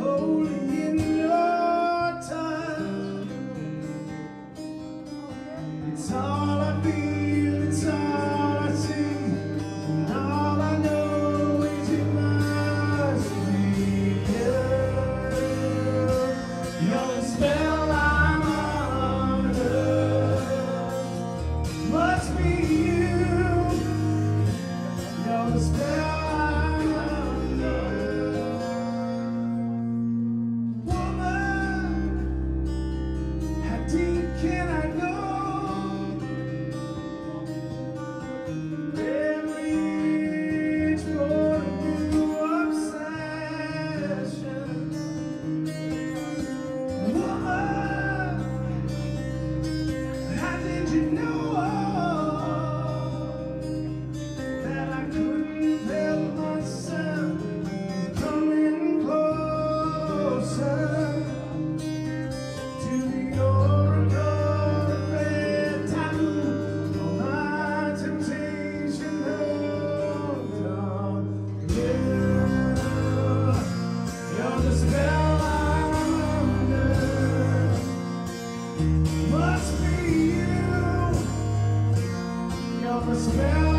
holy in your. It's all I feel, it's all I see, and all I know is it must be you. You're the spell I'm under, must be you. You're the spell. Must be you. You're the spell.